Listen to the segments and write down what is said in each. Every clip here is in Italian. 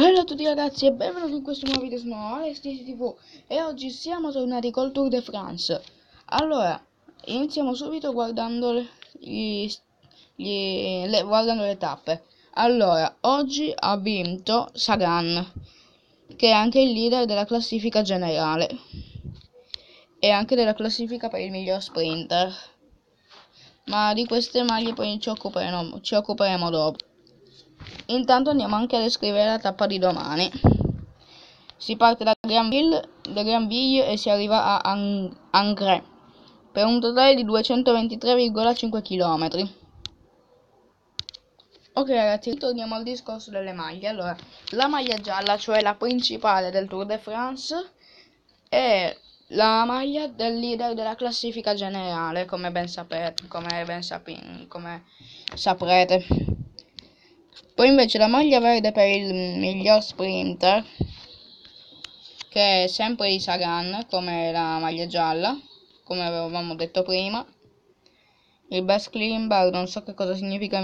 Bella a tutti ragazzi e benvenuti in questo nuovo video su Alex TV e oggi siamo tornati col Tour de France. Allora, iniziamo subito guardando, gli, gli, le, guardando le tappe. Allora, oggi ha vinto Sagan che è anche il leader della classifica generale e anche della classifica per il miglior sprinter. Ma di queste maglie poi ci occuperemo, ci occuperemo dopo Intanto andiamo anche a descrivere la tappa di domani. Si parte da Granville, da Granville e si arriva a Ang per un totale di 223,5 km. Ok ragazzi, torniamo al discorso delle maglie. Allora, la maglia gialla, cioè la principale del Tour de France, è la maglia del leader della classifica generale, come ben sapete, come ben sapi come saprete. Poi invece la maglia verde per il miglior sprinter, che è sempre di Sagan, come la maglia gialla, come avevamo detto prima. Il best clean bar, non so che cosa significa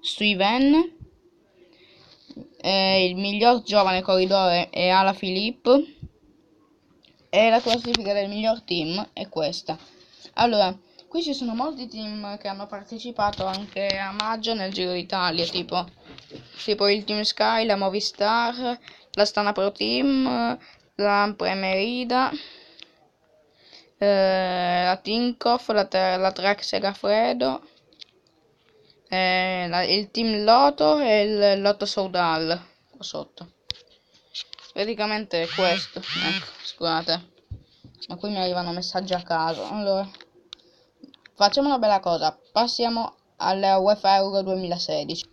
Steven. Eh, il miglior giovane corridore è Ala Filippo. E la classifica del miglior team è questa. Allora, Qui ci sono molti team che hanno partecipato anche a maggio nel Giro d'Italia, tipo, tipo il Team Sky, la Movistar, la Stana Pro Team, la Premerida, eh, la Tinkoff, la, la Trek Segafredo, eh, la, il Team Lotto e il Lotto Soudal, qua sotto. Praticamente è questo, ecco, scusate. Ma qui mi arrivano messaggi a caso, allora... Facciamo una bella cosa, passiamo alla UEFA Euro 2016.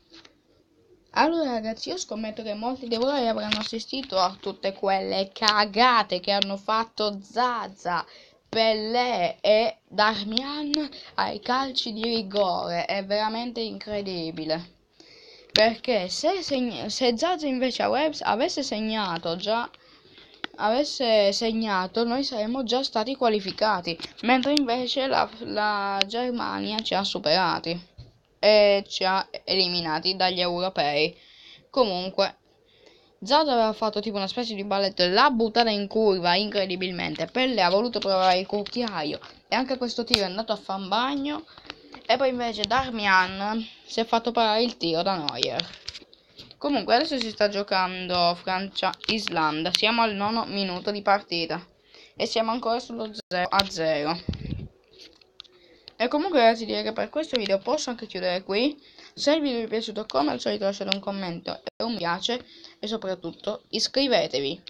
Allora ragazzi, io scommetto che molti di voi avranno assistito a tutte quelle cagate che hanno fatto Zaza, Pellè e Darmian ai calci di rigore. È veramente incredibile. Perché se, se Zaza invece avesse segnato già avesse segnato noi saremmo già stati qualificati, mentre invece la, la Germania ci ha superati e ci ha eliminati dagli europei. Comunque, Zato aveva fatto tipo una specie di balletto, l'ha buttata in curva incredibilmente. Pelle ha voluto provare il cucchiaio e anche questo tiro è andato a fan bagno. E poi invece Darmian si è fatto parare il tiro da Neuer. Comunque adesso si sta giocando Francia-Islanda. Siamo al nono minuto di partita. E siamo ancora sullo 0 a 0. E comunque ragazzi direi che per questo video posso anche chiudere qui. Se il video vi è piaciuto come al solito lasciate un commento e un mi piace. E soprattutto iscrivetevi.